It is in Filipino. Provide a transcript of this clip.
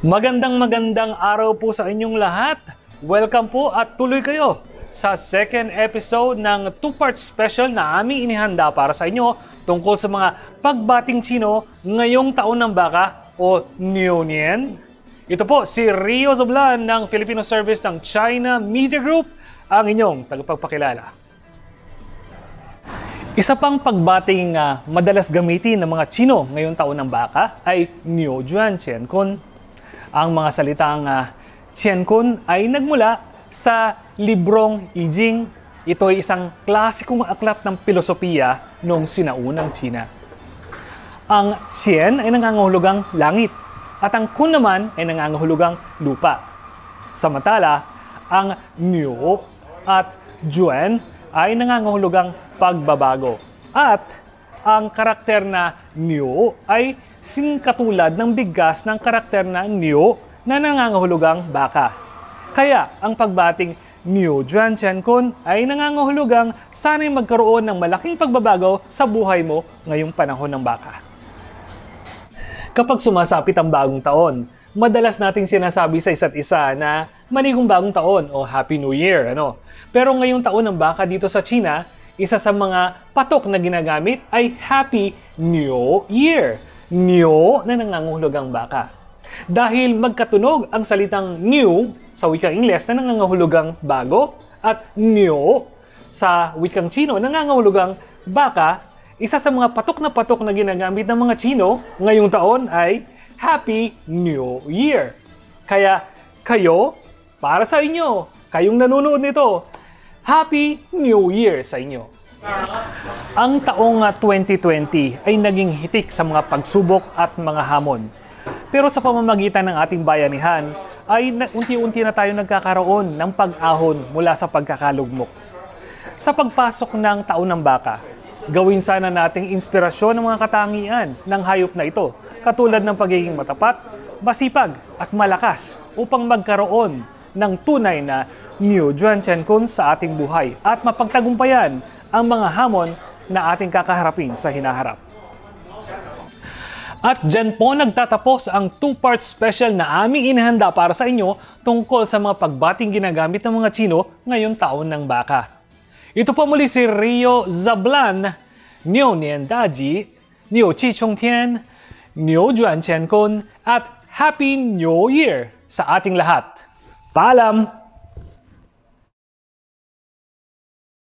Magandang magandang araw po sa inyong lahat. Welcome po at tuloy kayo sa second episode ng two-part special na aming inihanda para sa inyo tungkol sa mga pagbating Chino ngayong taon ng baka o New Nian. Ito po si Rio Zablan ng Filipino Service ng China Media Group, ang inyong tagapagpakilala. Isa pang pagbating uh, madalas gamitin ng mga Chino ngayong taon ng baka ay Niu Juan Chen Kun ang mga salitang uh, Qian ay nagmula sa librong I Ching. Ito ay isang klasikong aklat ng filosofiya noong sinaunang China. Ang Qian ay nangangahulugang langit at ang Kun naman ay nangangahulugang lupa. Samantala, ang Niu at Juan ay nangangahulugang pagbabago. At ang karakter na Niu ay singkatulad ng bigas ng karakter na Niu na nangangahulugang baka. Kaya ang pagbating Niu Juan Kun ay nangangahulugang sana'y magkaroon ng malaking pagbabago sa buhay mo ngayong panahon ng baka. Kapag sumasapit ang bagong taon, madalas nating sinasabi sa isa't isa na manigong bagong taon o Happy New Year. Ano? Pero ngayong taon ng baka dito sa China, isa sa mga patok na ginagamit ay Happy New Year Nyo na nangangahulugang baka. Dahil magkatunog ang salitang new sa wikang Ingles na nangangahulugang bago at nyo sa wikang Chino na nangangahulugang baka, isa sa mga patok na patok na ginagamit ng mga Chino ngayong taon ay Happy New Year. Kaya kayo, para sa inyo, kayong nanonood nito, Happy New Year sa inyo. Ang taong 2020 ay naging hitik sa mga pagsubok at mga hamon. Pero sa pamamagitan ng ating bayanihan, ay unti-unti na tayo nagkakaroon ng pag-ahon mula sa pagkakalugmok. Sa pagpasok ng taon ng baka, gawin sana nating inspirasyon ng mga katangian ng hayop na ito, katulad ng pagiging matapat, masipag at malakas upang magkaroon ng tunay na New Juan Chen Kun sa ating buhay at mapagtagumpayan ang mga hamon na ating kakaharapin sa hinaharap. At dyan po nagtatapos ang two-part special na aming inihanda para sa inyo tungkol sa mga pagbating ginagamit ng mga Chino ngayong taon ng baka. Ito po muli si Rio Zablan, Niu Nian Daji, Niu Chi Chung Tian, Niu Juan Chen Kun, at Happy New Year sa ating lahat. Paalam!